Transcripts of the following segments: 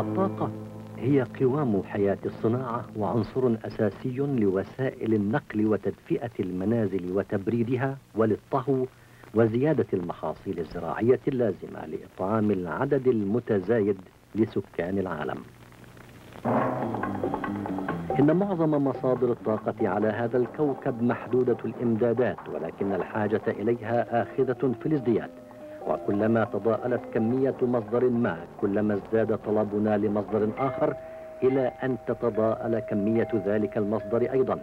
الطاقة هي قوام حياة الصناعة وعنصر أساسي لوسائل النقل وتدفئة المنازل وتبريدها وللطهو وزيادة المحاصيل الزراعية اللازمة لإطعام العدد المتزايد لسكان العالم. إن معظم مصادر الطاقة على هذا الكوكب محدودة الإمدادات ولكن الحاجة إليها آخذة في الازدياد. وكلما تضاءلت كمية مصدر ما كلما ازداد طلبنا لمصدر آخر إلى أن تتضاءل كمية ذلك المصدر أيضا.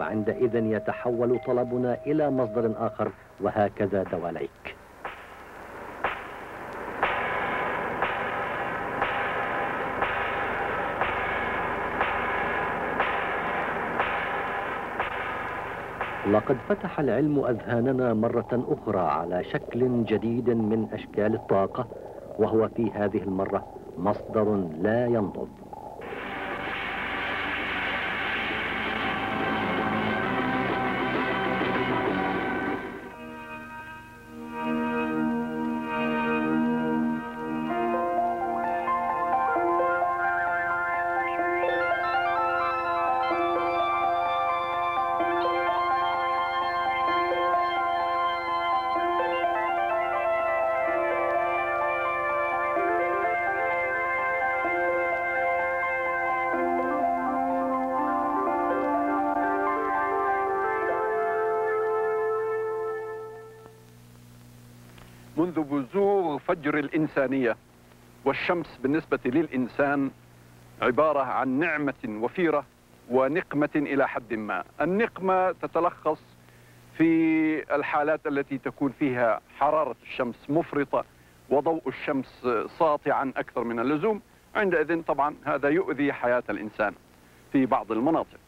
وعندئذ يتحول طلبنا إلى مصدر آخر وهكذا دواليك. لقد فتح العلم أذهاننا مرة أخرى على شكل جديد من أشكال الطاقة وهو في هذه المرة مصدر لا ينضب. فجر الإنسانية والشمس بالنسبة للإنسان عبارة عن نعمة وفيرة ونقمة إلى حد ما. النقمة تتلخص في الحالات التي تكون فيها حرارة الشمس مفرطة وضوء الشمس ساطعا أكثر من اللزوم. عندئذ طبعا هذا يؤذي حياة الإنسان في بعض المناطق.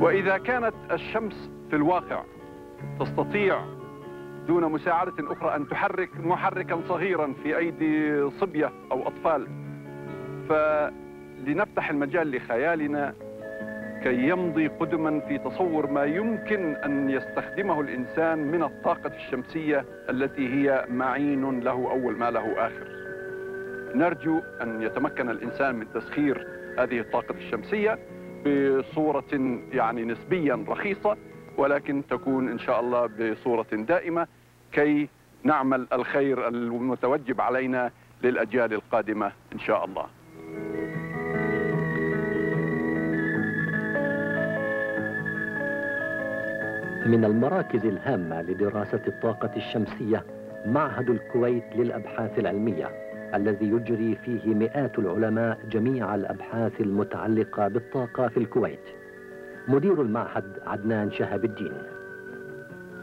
وإذا كانت الشمس في الواقع تستطيع دون مساعدة أخرى أن تحرك محركا صغيرا في أيدي صبية أو أطفال. فلنفتح المجال لخيالنا كي يمضي قدما في تصور ما يمكن أن يستخدمه الإنسان من الطاقة الشمسية التي هي معين له أول ما له آخر. نرجو أن يتمكن الإنسان من تسخير هذه الطاقة الشمسية بصورة يعني نسبيا رخيصة ولكن تكون إن شاء الله بصورة دائمة كي نعمل الخير المتوجب علينا للأجيال القادمة إن شاء الله. من المراكز الهامة لدراسة الطاقة الشمسية معهد الكويت للأبحاث العلمية الذي يجري فيه مئات العلماء جميع الأبحاث المتعلقة بالطاقة في الكويت. مدير المعهد عدنان شهاب الدين.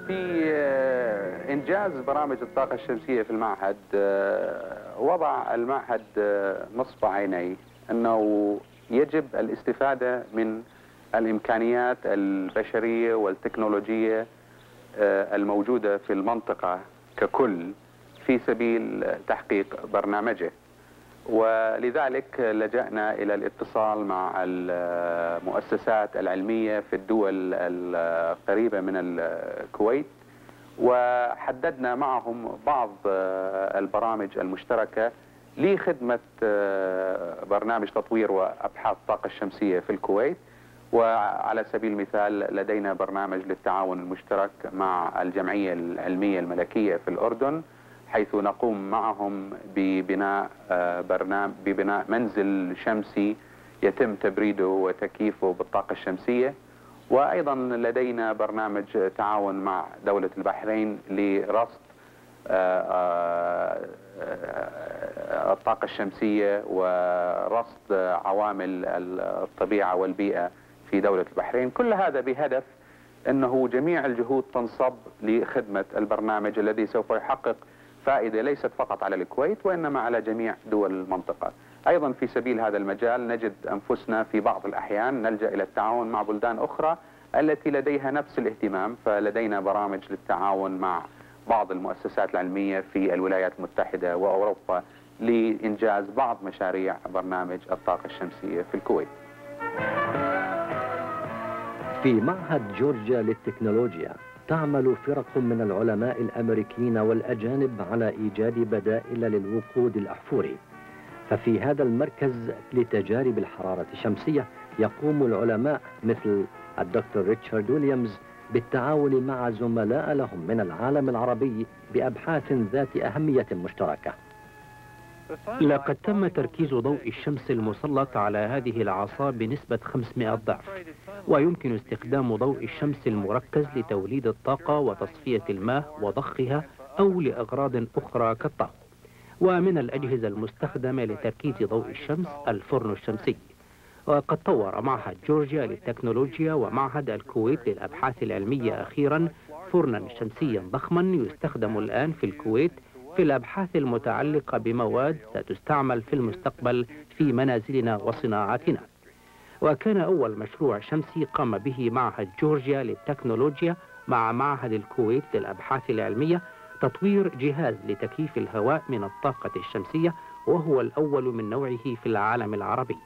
في آه، إنجاز برامج الطاقة الشمسية في المعهد آه، وضع المعهد آه، نصب عينيه أنه يجب الاستفادة من الإمكانيات البشرية والتكنولوجية الموجودة في المنطقة ككل في سبيل تحقيق برنامجه. ولذلك لجأنا إلى الاتصال مع المؤسسات العلمية في الدول القريبة من الكويت وحددنا معهم بعض البرامج المشتركة لخدمة برنامج تطوير وأبحاث الطاقة الشمسية في الكويت. وعلى سبيل المثال لدينا برنامج للتعاون المشترك مع الجمعية العلمية الملكية في الأردن. حيث نقوم معهم ببناء آه، برنامج ببناء منزل شمسي يتم تبريده وتكييفه بالطاقة الشمسية. وأيضا لدينا برنامج تعاون مع دولة البحرين لرصد آه، آه، الطاقة الشمسية ورصد عوامل الطبيعة والبيئة في دولة البحرين. كل هذا بهدف أنه جميع الجهود تنصب لخدمة البرنامج الذي سوف يحقق فائدة ليست فقط على الكويت وإنما على جميع دول المنطقة. أيضا في سبيل هذا المجال نجد أنفسنا في بعض الأحيان نلجأ إلى التعاون مع بلدان أخرى التي لديها نفس الاهتمام فلدينا برامج للتعاون مع بعض المؤسسات العلمية في الولايات المتحدة وأوروبا لإنجاز بعض مشاريع برنامج الطاقة الشمسية في الكويت. في معهد جورجيا للتكنولوجيا. تعمل فرق من العلماء الأمريكيين والأجانب على إيجاد بدائل للوقود الأحفوري. ففي هذا المركز لتجارب الحرارة الشمسية يقوم العلماء مثل الدكتور ريتشارد ويليامز بالتعاون مع زملاء لهم من العالم العربي بأبحاث ذات أهمية مشتركة. لقد تم تركيز ضوء الشمس المسلط على هذه العصا بنسبة 500 ضعف ويمكن استخدام ضوء الشمس المركز لتوليد الطاقة وتصفية الماء وضخها أو لأغراض أخرى كالطهو ومن الأجهزة المستخدمة لتركيز ضوء الشمس الفرن الشمسي. وقد طور معهد جورجيا للتكنولوجيا ومعهد الكويت للأبحاث العلمية أخيرا فرنا شمسيا ضخما يستخدم الآن في الكويت في الأبحاث المتعلقة بمواد ستستعمل في المستقبل في منازلنا وصناعاتنا وكان أول مشروع شمسي قام به معهد جورجيا للتكنولوجيا مع معهد الكويت للأبحاث العلمية تطوير جهاز لتكييف الهواء من الطاقة الشمسية وهو الأول من نوعه في العالم العربي.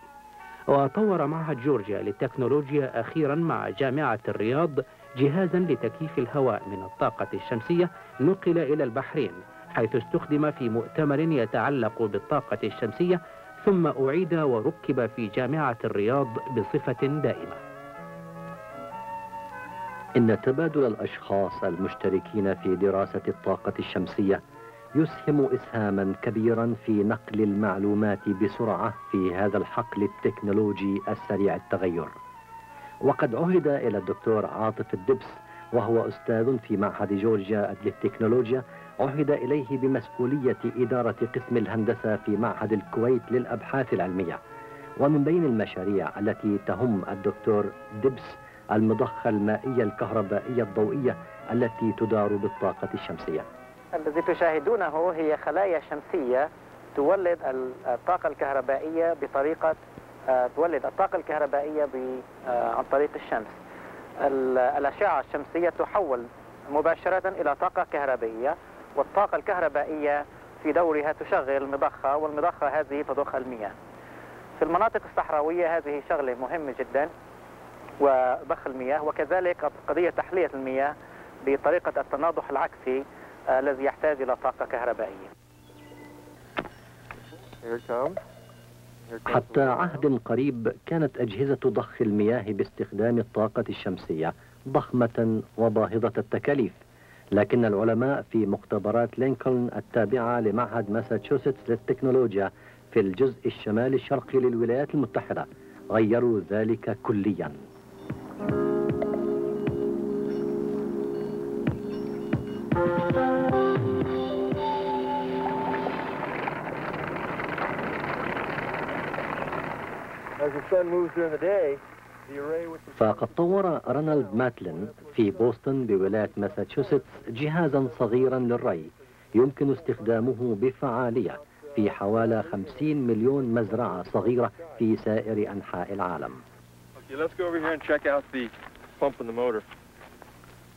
وطور معهد جورجيا للتكنولوجيا أخيرا مع جامعة الرياض جهازا لتكييف الهواء من الطاقة الشمسية نقل إلى البحرين. حيث استخدم في مؤتمر يتعلق بالطاقة الشمسية ثم أعيد وركب في جامعة الرياض بصفة دائمة. إن تبادل الأشخاص المشتركين في دراسة الطاقة الشمسية يسهم إسهاما كبيرا في نقل المعلومات بسرعة في هذا الحقل التكنولوجي السريع التغير. وقد عهد إلى الدكتور عاطف الدبس وهو أستاذ في معهد جورجيا للتكنولوجيا عهد إليه بمسؤولية إدارة قسم الهندسة في معهد الكويت للأبحاث العلمية. ومن بين المشاريع التي تهم الدكتور دبس المضخة المائية الكهربائية الضوئية التي تدار بالطاقة الشمسية. الذي تشاهدونه هي خلايا شمسية تولد الطاقة الكهربائية بطريقة آه، تولد الطاقة الكهربائية آه، عن طريق الشمس. الأشعة الشمسية تحول مباشرة إلى طاقة كهربائية. والطاقة الكهربائية في دورها تشغل مضخة والمضخة هذه تضخ المياه. في المناطق الصحراوية هذه شغلة مهمة جدا وضخ المياه وكذلك قضية تحلية المياه بطريقة التناضح العكسي آه، الذي يحتاج إلى طاقة كهربائية. حتى عهد قريب كانت أجهزة ضخ المياه باستخدام الطاقة الشمسية ضخمة وباهظة التكاليف. لكن العلماء في مختبرات لينكولن التابعة لمعهد ماساتشوستس للتكنولوجيا في الجزء الشمالي الشرقي للولايات المتحدة غيروا ذلك كلياً. فقد طور رونالد ماتلين في بوسطن بولاية ماساتشوستس جهازا صغيرا للري يمكن استخدامه بفعالية في حوالي 50 مليون مزرعة صغيرة في سائر أنحاء العالم.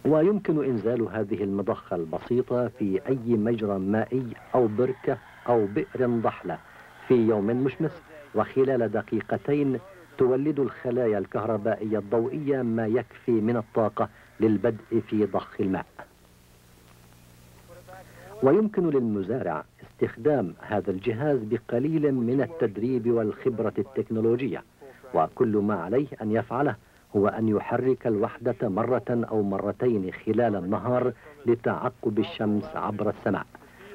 ويمكن إنزال هذه المضخة البسيطة في أي مجرى مائي أو بركة أو بئر ضحلة في يوم مشمس وخلال دقيقتين تولد الخلايا الكهربائية الضوئية ما يكفي من الطاقة للبدء في ضخ الماء. ويمكن للمزارع استخدام هذا الجهاز بقليل من التدريب والخبرة التكنولوجية وكل ما عليه أن يفعله هو أن يحرك الوحدة مرة أو مرتين خلال النهار لتعقب الشمس عبر السماء.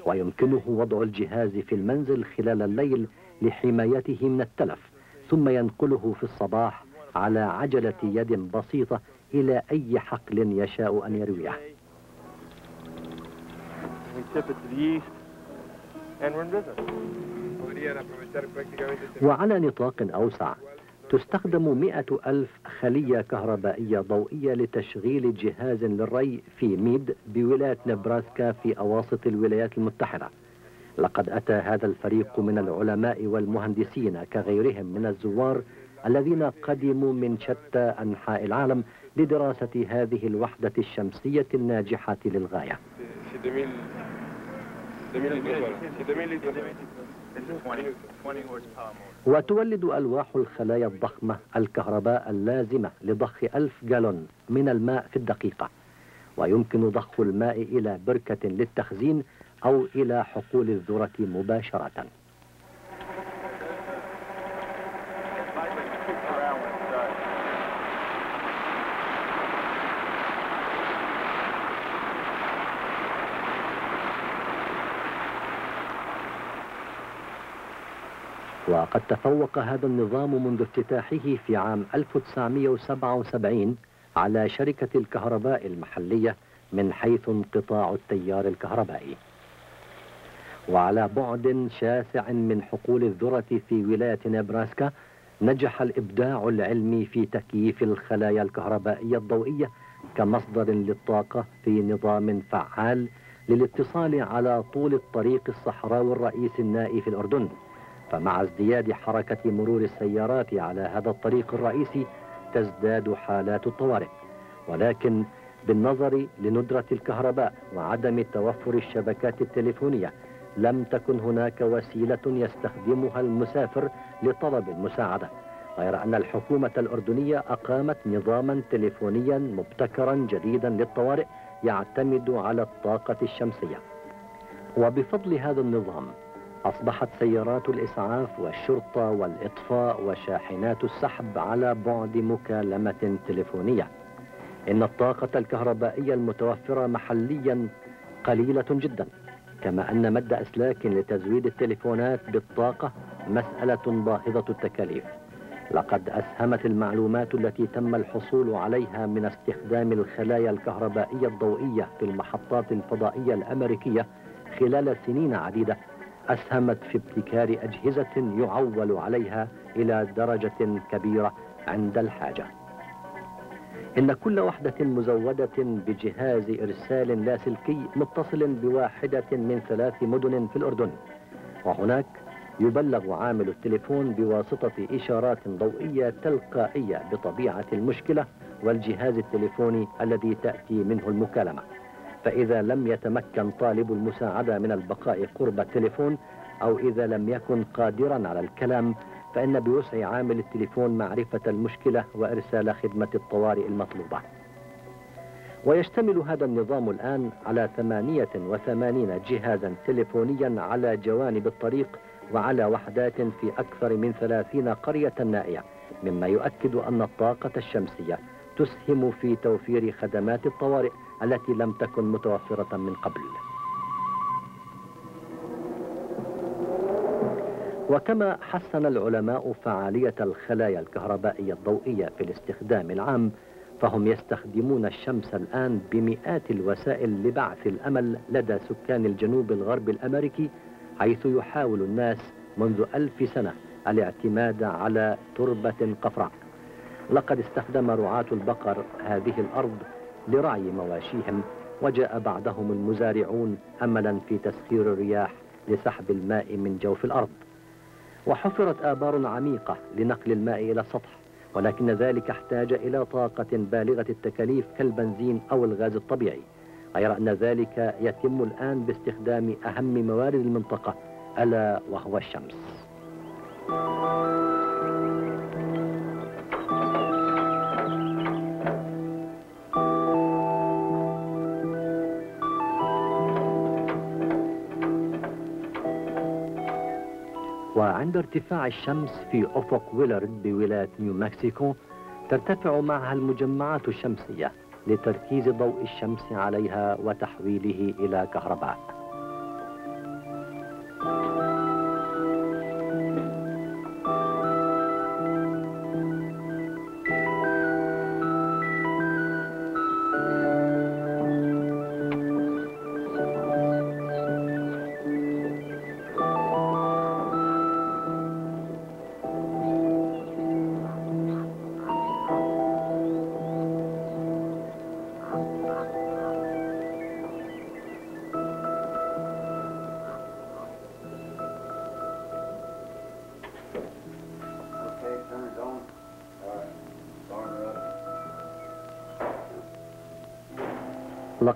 ويمكنه وضع الجهاز في المنزل خلال الليل لحمايته من التلف. ثم ينقله في الصباح على عجلة يد بسيطة إلى أي حقل يشاء أن يرويه. وعلى نطاق أوسع تستخدم مئة ألف خلية كهربائية ضوئية لتشغيل جهاز للري في ميد بولاية نبراسكا في أواسط الولايات المتحدة. لقد أتى هذا الفريق من العلماء والمهندسين كغيرهم من الزوار الذين قدموا من شتى أنحاء العالم لدراسة هذه الوحدة الشمسية الناجحة للغاية. وتولد ألواح الخلايا الضخمة الكهرباء اللازمة لضخ ألف جالون من الماء في الدقيقة. ويمكن ضخ الماء إلى بركة للتخزين أو إلى حقول الذرة مباشرة. وقد تفوق هذا النظام منذ افتتاحه في عام 1977 على شركة الكهرباء المحلية من حيث انقطاع التيار الكهربائي. وعلى بعد شاسع من حقول الذرة في ولاية نبراسكا نجح الإبداع العلمي في تكييف الخلايا الكهربائية الضوئية كمصدر للطاقة في نظام فعال للاتصال على طول الطريق الصحراوي الرئيس النائي في الأردن. فمع ازدياد حركة مرور السيارات على هذا الطريق الرئيسي تزداد حالات الطوارئ. ولكن بالنظر لندرة الكهرباء وعدم توفر الشبكات التليفونية لم تكن هناك وسيلة يستخدمها المسافر لطلب المساعدة غير أن الحكومة الأردنية أقامت نظاما تليفونيا مبتكرا جديدا للطوارئ يعتمد على الطاقة الشمسية. وبفضل هذا النظام أصبحت سيارات الإسعاف والشرطة والإطفاء وشاحنات السحب على بعد مكالمة تليفونية. إن الطاقة الكهربائية المتوفرة محليا قليلة جدا. كما أن مد أسلاك لتزويد التليفونات بالطاقة مسألة باهظة التكاليف. لقد أسهمت المعلومات التي تم الحصول عليها من استخدام الخلايا الكهربائية الضوئية في المحطات الفضائية الأمريكية خلال سنين عديدة. أسهمت في ابتكار أجهزة يعول عليها إلى درجة كبيرة عند الحاجة. إن كل وحدة مزودة بجهاز إرسال لاسلكي متصل بواحدة من ثلاث مدن في الأردن. وهناك يبلغ عامل التليفون بواسطة إشارات ضوئية تلقائية بطبيعة المشكلة والجهاز التليفوني الذي تأتي منه المكالمة. فإذا لم يتمكن طالب المساعدة من البقاء قرب التليفون أو إذا لم يكن قادرا على الكلام فإن بوسع عامل التليفون معرفة المشكلة وإرسال خدمة الطوارئ المطلوبة. ويشتمل هذا النظام الآن على 88 جهازا تليفونيا على جوانب الطريق وعلى وحدات في أكثر من 30 قرية نائية مما يؤكد أن الطاقة الشمسية تسهم في توفير خدمات الطوارئ التي لم تكن متوفرة من قبل. وكما حسن العلماء فعالية الخلايا الكهربائية الضوئية في الاستخدام العام فهم يستخدمون الشمس الآن بمئات الوسائل لبعث الأمل لدى سكان الجنوب الغربي الأمريكي حيث يحاول الناس منذ ألف سنة الاعتماد على تربة قفراء. لقد استخدم رعاة البقر هذه الأرض لرعي مواشيهم وجاء بعدهم المزارعون أملا في تسخير الرياح لسحب الماء من جوف الأرض. وحفرت آبار عميقة لنقل الماء إلى السطح ولكن ذلك احتاج إلى طاقة بالغة التكاليف كالبنزين أو الغاز الطبيعي. غير أن ذلك يتم الآن باستخدام أهم موارد المنطقة ألا وهو الشمس. وعند ارتفاع الشمس في أفق ويلارد بولاية نيو مكسيكو ترتفع معها المجمعات الشمسية لتركيز ضوء الشمس عليها وتحويله إلى كهرباء.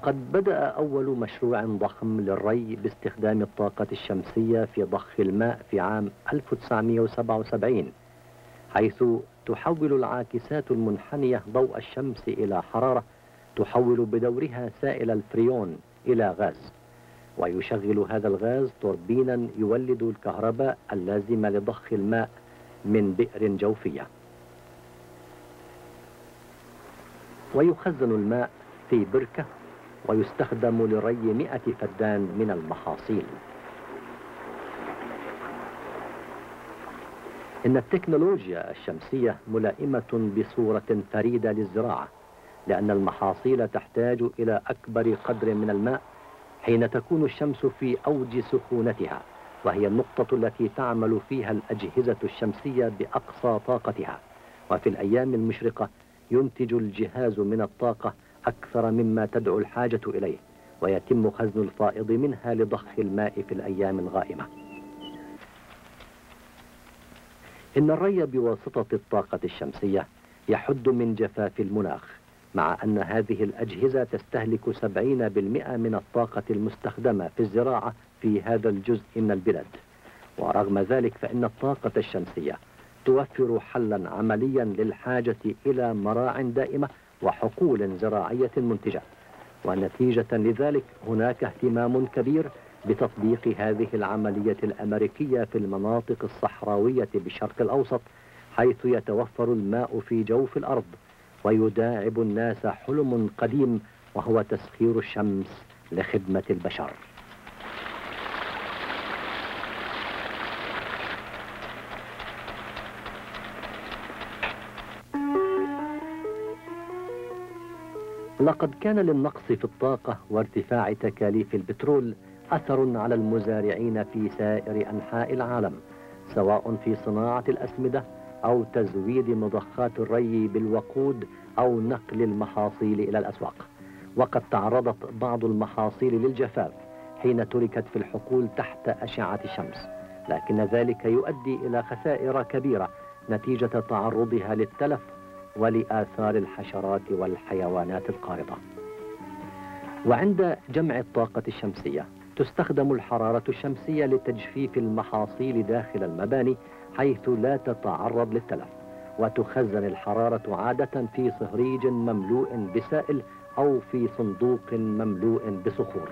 لقد بدأ أول مشروع ضخم للري باستخدام الطاقة الشمسية في ضخ الماء في عام 1977 حيث تحول العاكسات المنحنية ضوء الشمس إلى حرارة تحول بدورها سائل الفريون إلى غاز. ويشغل هذا الغاز توربينا يولد الكهرباء اللازمة لضخ الماء من بئر جوفية. ويخزن الماء في بركة ويستخدم لري مئة فدان من المحاصيل. إن التكنولوجيا الشمسية ملائمة بصورة فريدة للزراعة لأن المحاصيل تحتاج إلى أكبر قدر من الماء حين تكون الشمس في أوج سخونتها وهي النقطة التي تعمل فيها الأجهزة الشمسية بأقصى طاقتها. وفي الأيام المشرقة ينتج الجهاز من الطاقة أكثر مما تدعو الحاجة إليه ويتم خزن الفائض منها لضخ الماء في الأيام الغائمة. إن الري بواسطة الطاقة الشمسية يحد من جفاف المناخ مع أن هذه الأجهزة تستهلك 70% من الطاقة المستخدمة في الزراعة في هذا الجزء من البلاد. ورغم ذلك فإن الطاقة الشمسية توفر حلا عمليا للحاجة إلى مراع دائمة وحقول زراعية منتجة. ونتيجة لذلك هناك اهتمام كبير بتطبيق هذه العملية الأمريكية في المناطق الصحراوية بالشرق الأوسط حيث يتوفر الماء في جوف الأرض ويداعب الناس حلم قديم وهو تسخير الشمس لخدمة البشر. لقد كان للنقص في الطاقة وارتفاع تكاليف البترول أثر على المزارعين في سائر أنحاء العالم سواء في صناعة الأسمدة أو تزويد مضخات الري بالوقود أو نقل المحاصيل إلى الأسواق. وقد تعرضت بعض المحاصيل للجفاف حين تركت في الحقول تحت أشعة الشمس لكن ذلك يؤدي إلى خسائر كبيرة نتيجة تعرضها للتلف ولآثار الحشرات والحيوانات القارضة وعند جمع الطاقة الشمسية تستخدم الحرارة الشمسية لتجفيف المحاصيل داخل المباني حيث لا تتعرض للتلف وتخزن الحرارة عادة في صهريج مملوء بسائل أو في صندوق مملوء بصخور.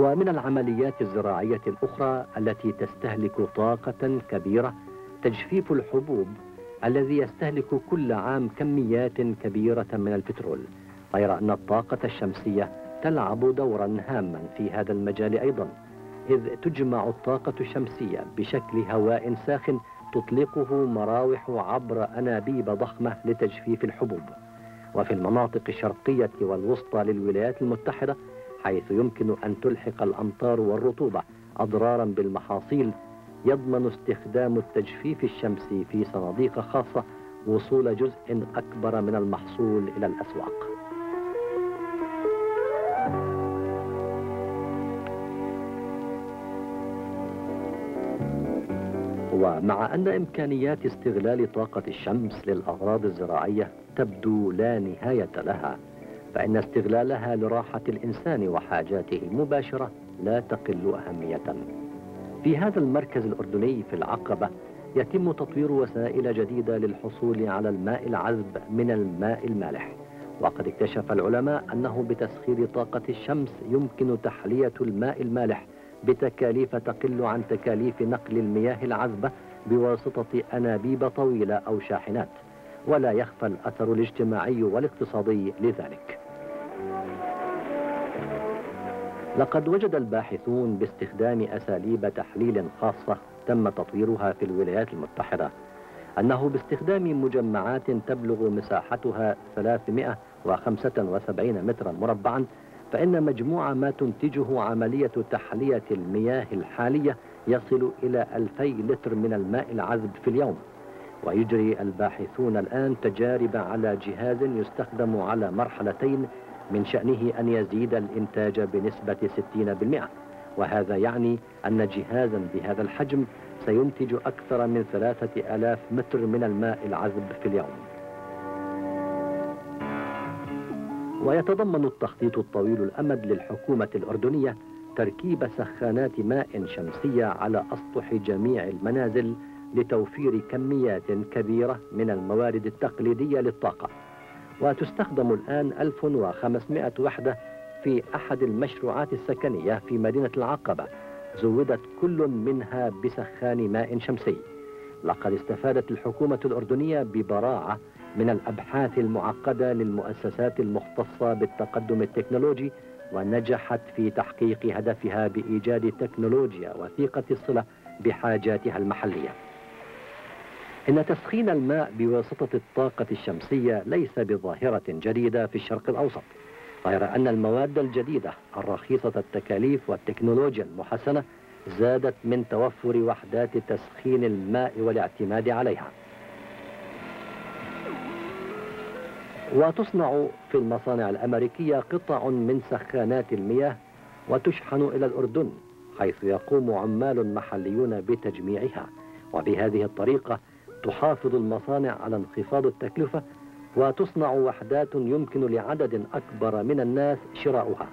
ومن العمليات الزراعية الأخرى التي تستهلك طاقة كبيرة تجفيف الحبوب الذي يستهلك كل عام كميات كبيرة من البترول غير أن الطاقة الشمسية تلعب دورا هاما في هذا المجال أيضا إذ تجمع الطاقة الشمسية بشكل هواء ساخن تطلقه مراوح عبر أنابيب ضخمة لتجفيف الحبوب. وفي المناطق الشرقية والوسطى للولايات المتحدة حيث يمكن أن تلحق الأمطار والرطوبة أضرارا بالمحاصيل يضمن استخدام التجفيف الشمسي في صناديق خاصة وصول جزء أكبر من المحصول إلى الأسواق. ومع أن إمكانيات استغلال طاقة الشمس للأغراض الزراعية تبدو لا نهاية لها فإن استغلالها لراحة الإنسان وحاجاته المباشرة لا تقل أهمية. في هذا المركز الأردني في العقبة يتم تطوير وسائل جديدة للحصول على الماء العذب من الماء المالح. وقد اكتشف العلماء أنه بتسخير طاقة الشمس يمكن تحلية الماء المالح بتكاليف تقل عن تكاليف نقل المياه العذبة بواسطة أنابيب طويلة أو شاحنات. ولا يخفى الأثر الاجتماعي والاقتصادي لذلك. لقد وجد الباحثون باستخدام أساليب تحليل خاصة تم تطويرها في الولايات المتحدة أنه باستخدام مجمعات تبلغ مساحتها 375 مترا مربعا فإن مجموع ما تنتجه عملية تحلية المياه الحالية يصل إلى 2000 لتر من الماء العذب في اليوم. ويجري الباحثون الآن تجارب على جهاز يستخدم على مرحلتين من شأنه أن يزيد الإنتاج بنسبة 60% وهذا يعني أن جهازا بهذا الحجم سينتج أكثر من 3000 متر من الماء العذب في اليوم. ويتضمن التخطيط الطويل الأمد للحكومة الأردنية تركيب سخانات ماء شمسية على أسطح جميع المنازل لتوفير كميات كبيرة من الموارد التقليدية للطاقة. وتستخدم الآن 1500 وحدة في أحد المشروعات السكنية في مدينة العقبة. زودت كل منها بسخان ماء شمسي. لقد استفادت الحكومة الأردنية ببراعة من الأبحاث المعقدة للمؤسسات المختصة بالتقدم التكنولوجي ونجحت في تحقيق هدفها بإيجاد تكنولوجيا وثيقة الصلة بحاجاتها المحلية. إن تسخين الماء بواسطة الطاقة الشمسية ليس بظاهرة جديدة في الشرق الأوسط. غير أن المواد الجديدة الرخيصة التكاليف والتكنولوجيا المحسنة زادت من توفر وحدات تسخين الماء والاعتماد عليها. وتصنع في المصانع الأمريكية قطع من سخانات المياه وتشحن إلى الأردن حيث يقوم عمال محليون بتجميعها. وبهذه الطريقة تحافظ المصانع على انخفاض التكلفة وتصنع وحدات يمكن لعدد أكبر من الناس شراؤها.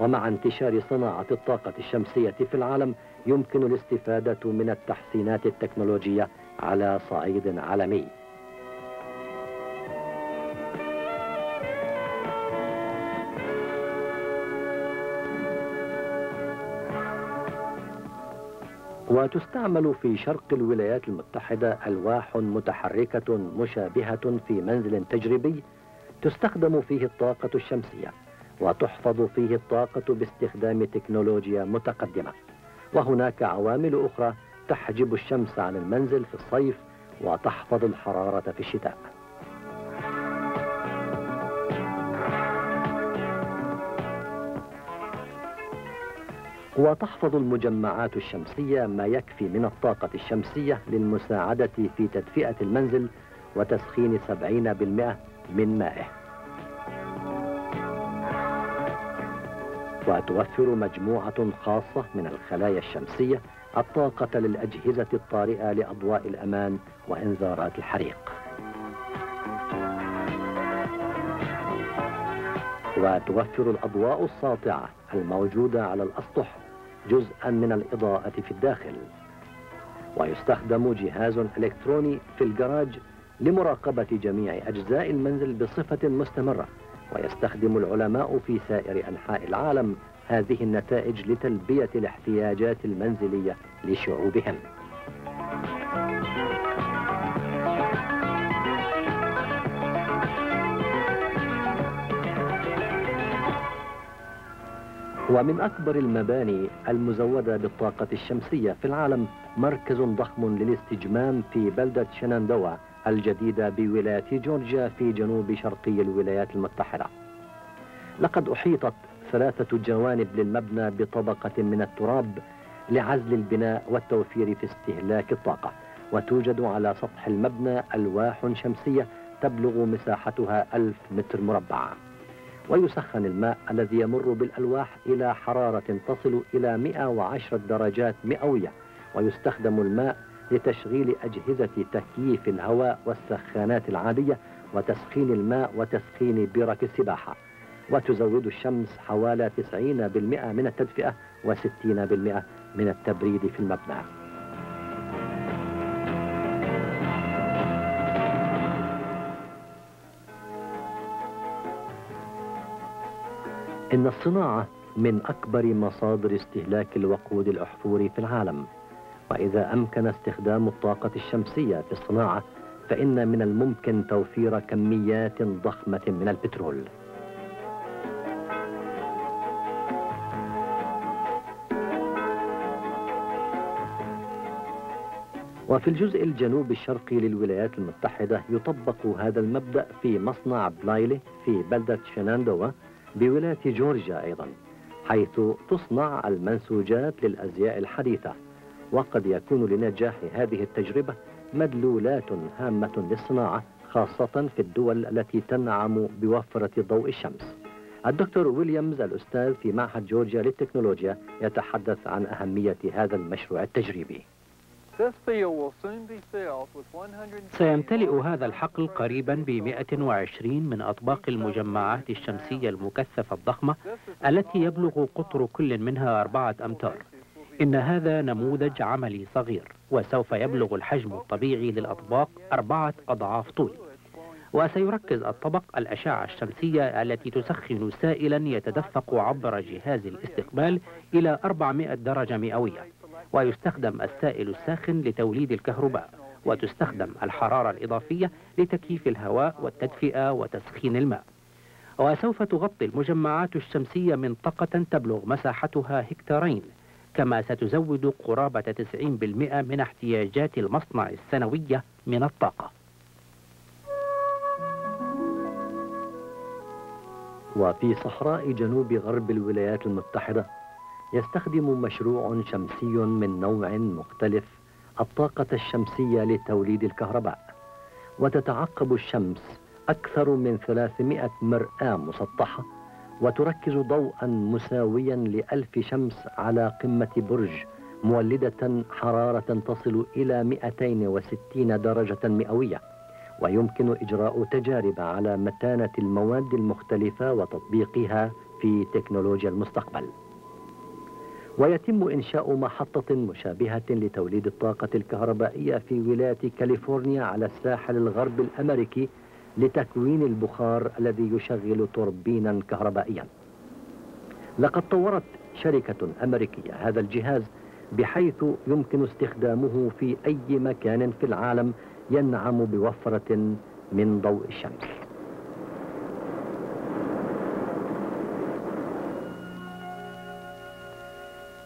ومع انتشار صناعة الطاقة الشمسية في العالم يمكن الاستفادة من التحسينات التكنولوجية على صعيد عالمي. وتستعمل في شرق الولايات المتحدة ألواح متحركة مشابهة في منزل تجريبي تستخدم فيه الطاقة الشمسية وتحفظ فيه الطاقة باستخدام تكنولوجيا متقدمة. وهناك عوامل أخرى تحجب الشمس عن المنزل في الصيف وتحفظ الحرارة في الشتاء. وتحفظ المجمعات الشمسية ما يكفي من الطاقة الشمسية للمساعدة في تدفئة المنزل وتسخين 70% من مائه. وتوفر مجموعة خاصة من الخلايا الشمسية الطاقة للأجهزة الطارئة لأضواء الأمان وإنذارات الحريق. وتوفر الأضواء الساطعة الموجودة على الأسطح جزءا من الإضاءة في الداخل. ويستخدم جهاز إلكتروني في الجراج لمراقبة جميع أجزاء المنزل بصفة مستمرة. ويستخدم العلماء في سائر أنحاء العالم هذه النتائج لتلبية الاحتياجات المنزلية لشعوبهم. ومن أكبر المباني المزودة بالطاقة الشمسية في العالم مركز ضخم للاستجمام في بلدة شنندوا الجديدة بولاية جورجيا في جنوب شرقي الولايات المتحدة. لقد أحيطت ثلاثة جوانب للمبنى بطبقة من التراب لعزل البناء والتوفير في استهلاك الطاقة. وتوجد على سطح المبنى ألواح شمسية تبلغ مساحتها ألف متر مربع. ويسخن الماء الذي يمر بالألواح إلى حرارة تصل إلى 110 درجات مئوية ويستخدم الماء لتشغيل أجهزة تكييف الهواء والسخانات العادية وتسخين الماء وتسخين برك السباحة. وتزود الشمس حوالي 90% من التدفئة و60% من التبريد في المبنى. إن الصناعة من أكبر مصادر استهلاك الوقود الأحفوري في العالم. وإذا أمكن استخدام الطاقة الشمسية في الصناعة فإن من الممكن توفير كميات ضخمة من البترول. وفي الجزء الجنوب الشرقي للولايات المتحدة يطبق هذا المبدأ في مصنع بلايلي في بلدة شناندوا بولاية جورجيا أيضا حيث تصنع المنسوجات للأزياء الحديثة. وقد يكون لنجاح هذه التجربة مدلولات هامة للصناعة خاصة في الدول التي تنعم بوفرة ضوء الشمس. الدكتور ويليامز الأستاذ في معهد جورجيا للتكنولوجيا يتحدث عن أهمية هذا المشروع التجريبي. سيمتلئ هذا الحقل قريبا ب 120 من أطباق المجمعات الشمسية المكثفة الضخمة التي يبلغ قطر كل منها أربعة أمتار. إن هذا نموذج عملي صغير وسوف يبلغ الحجم الطبيعي للأطباق أربعة أضعاف طول. وسيركز الطبق الأشعة الشمسية التي تسخن سائلا يتدفق عبر جهاز الاستقبال إلى 400 درجة مئوية. ويستخدم السائل الساخن لتوليد الكهرباء وتستخدم الحرارة الإضافية لتكييف الهواء والتدفئة وتسخين الماء. وسوف تغطي المجمعات الشمسية منطقة تبلغ مساحتها هكتارين كما ستزود قرابة 90% من احتياجات المصنع السنوية من الطاقة. وفي صحراء جنوب غرب الولايات المتحدة يستخدم مشروع شمسي من نوع مختلف الطاقة الشمسية لتوليد الكهرباء. وتتعقب الشمس أكثر من 300 مرآة مسطحة وتركز ضوءا مساويا لألف شمس على قمة برج مولدة حرارة تصل إلى 260 درجة مئوية. ويمكن إجراء تجارب على متانة المواد المختلفة وتطبيقها في تكنولوجيا المستقبل. ويتم إنشاء محطة مشابهة لتوليد الطاقة الكهربائية في ولاية كاليفورنيا على الساحل الغرب الأمريكي لتكوين البخار الذي يشغل توربينا كهربائيا. لقد طورت شركة أمريكية هذا الجهاز بحيث يمكن استخدامه في أي مكان في العالم ينعم بوفرة من ضوء الشمس.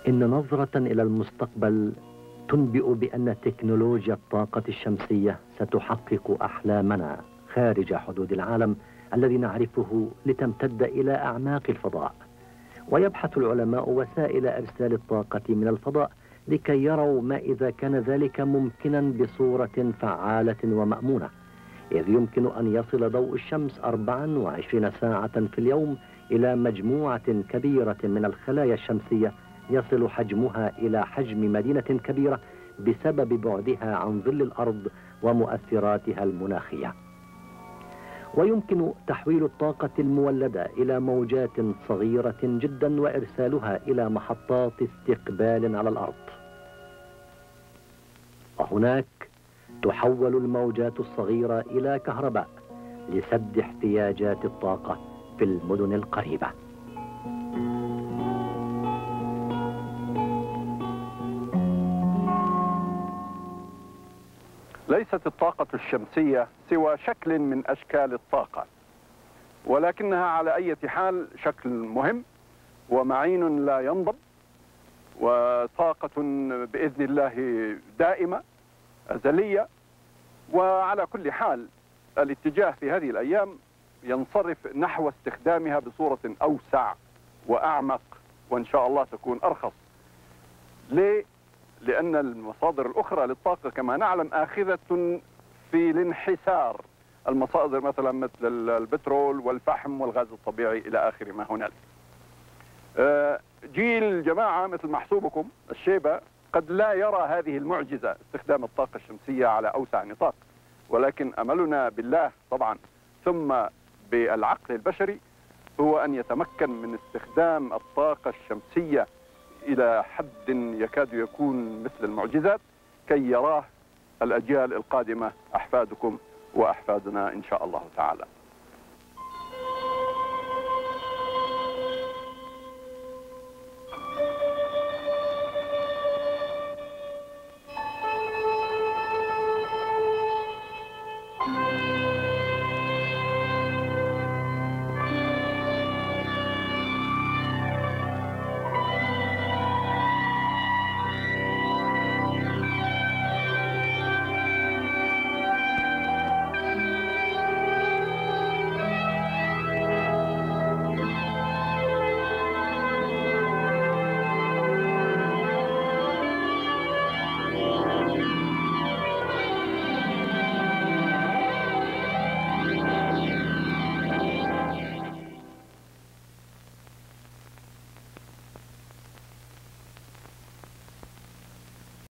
إن نظرة إلى المستقبل تنبئ بأن تكنولوجيا الطاقة الشمسية ستحقق أحلامنا خارج حدود العالم الذي نعرفه لتمتد إلى أعماق الفضاء. ويبحث العلماء وسائل إرسال الطاقة من الفضاء لكي يروا ما إذا كان ذلك ممكنا بصورة فعالة ومأمونة. إذ يمكن أن يصل ضوء الشمس 24 ساعة في اليوم إلى مجموعة كبيرة من الخلايا الشمسية يصل حجمها إلى حجم مدينة كبيرة بسبب بعدها عن ظل الأرض ومؤثراتها المناخية. ويمكن تحويل الطاقة المولدة إلى موجات صغيرة جدا وإرسالها إلى محطات استقبال على الأرض. وهناك تحول الموجات الصغيرة إلى كهرباء لسد احتياجات الطاقة في المدن القريبة. ليست الطاقة الشمسية سوى شكل من أشكال الطاقة ولكنها على أي حال شكل مهم ومعين لا ينضب وطاقة بإذن الله دائمة أزلية وعلى كل حال الاتجاه في هذه الأيام ينصرف نحو استخدامها بصورة أوسع وأعمق وإن شاء الله تكون أرخص ليه؟ لأن المصادر الأخرى للطاقة كما نعلم آخذة في الانحسار. المصادر مثلا مثل البترول والفحم والغاز الطبيعي إلى آخر ما هنالك آه، جيل جماعة مثل محسوبكم الشيبة قد لا يرى هذه المعجزة استخدام الطاقة الشمسية على أوسع نطاق. ولكن أملنا بالله طبعا. ثم بالعقل البشري هو أن يتمكن من استخدام الطاقة الشمسية إلى حد يكاد يكون مثل المعجزات كي يراه الأجيال القادمة أحفادكم وأحفادنا إن شاء الله تعالى.